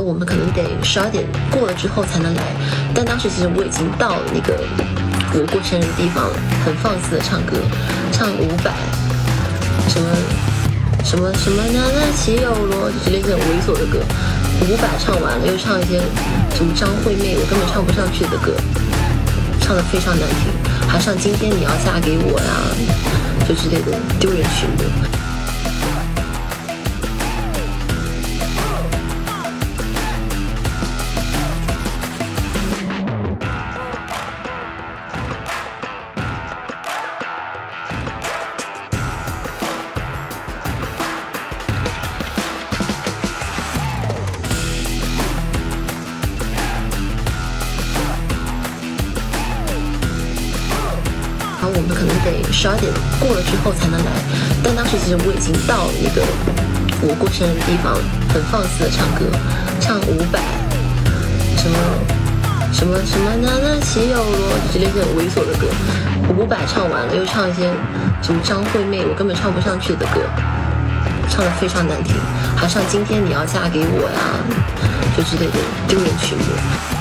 我们可能得十二点过了之后才能来，但当时其实我已经到了那个我过生日的地方了，很放肆的唱歌，唱伍佰，什么什么什么呢？那岂有罗，就是类似很猥琐的歌。伍佰唱完了，又唱一些什么张惠妹我根本唱不上去的歌，唱的非常难听，还唱今天你要嫁给我呀，就之类的丢人曲目。可能得十二点过了之后才能来，但当时其实我已经到了那个我过生日的地方，很放肆的唱歌，唱五百，什么什么什么呢？那岂有罗，就类似很猥琐的歌。五百唱完了，又唱一些什么张惠妹我根本唱不上去的歌，唱的非常难听，还唱今天你要嫁给我呀，就之类的丢人曲目。